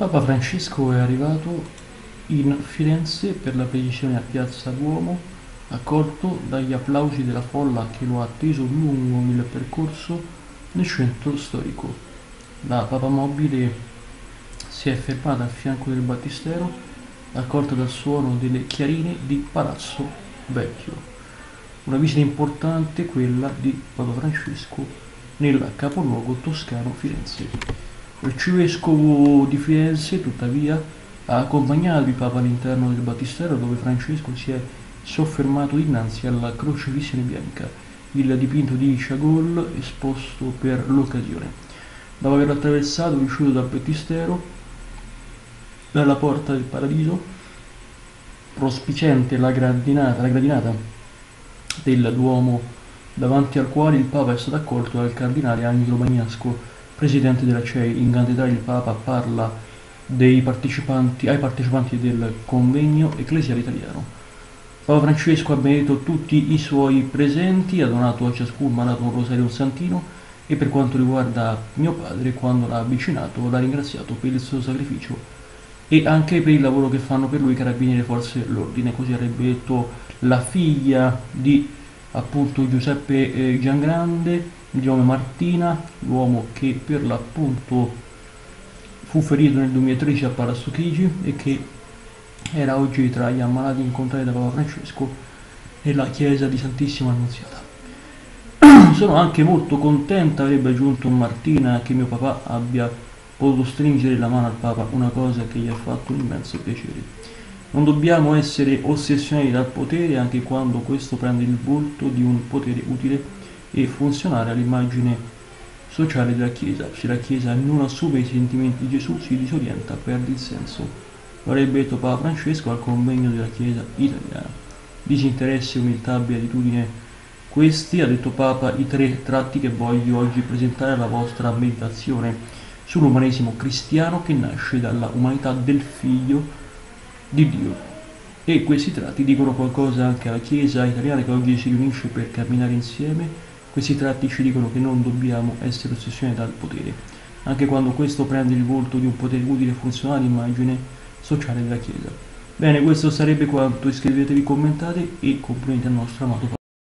Papa Francesco è arrivato in Firenze per la precisione a Piazza Duomo, accolto dagli applausi della folla che lo ha atteso lungo il percorso nel centro storico. La Papa Mobile si è fermata a fianco del battistero, accolta dal suono delle chiarine di Palazzo Vecchio. Una visita importante quella di Papa Francesco nel capoluogo toscano Firenze. L'arcivescovo di Firenze, tuttavia, ha accompagnato il Papa all'interno del battistero dove Francesco si è soffermato dinanzi alla crocifissione bianca, il dipinto di Chagall esposto per l'occasione. Dopo aver attraversato l'uscito dal battistero, dalla porta del paradiso, prospicente la gradinata, la gradinata del Duomo davanti al quale il Papa è stato accolto dal cardinale Angelo Bagnasco presidente della CEI, in cattedrale il Papa parla partecipanti, ai partecipanti del convegno ecclesiale italiano. Papa Francesco ha benedetto tutti i suoi presenti, ha donato a ciascuno, ha dato un rosario e un santino e per quanto riguarda mio padre, quando l'ha avvicinato, l'ha ringraziato per il suo sacrificio e anche per il lavoro che fanno per lui i carabinieri forze dell'ordine, così avrebbe detto la figlia di appunto Giuseppe eh, Giangrande di nome Martina, l'uomo che per l'appunto fu ferito nel 2013 a Palazzo Chigi e che era oggi tra gli ammalati incontrati da Papa Francesco nella chiesa di Santissima Annunziata. Sono anche molto contenta, avrebbe aggiunto Martina, che mio papà abbia potuto stringere la mano al Papa, una cosa che gli ha fatto un immenso piacere. Non dobbiamo essere ossessionati dal potere anche quando questo prende il volto di un potere utile e funzionare all'immagine sociale della Chiesa. Se la Chiesa non assume i sentimenti di Gesù si disorienta, perde il senso. Lo avrebbe detto Papa Francesco al convegno della Chiesa italiana. Disinteresse, umiltà, beatitudine. Questi, ha detto Papa, i tre tratti che voglio oggi presentare alla vostra meditazione sull'umanesimo cristiano che nasce dalla umanità del Figlio di Dio. E questi tratti dicono qualcosa anche alla Chiesa italiana che oggi si riunisce per camminare insieme questi tratti ci dicono che non dobbiamo essere ossessionati dal potere, anche quando questo prende il volto di un potere utile e funzionale immagine sociale della Chiesa. Bene, questo sarebbe quanto, iscrivetevi, commentate e complimenti al nostro amato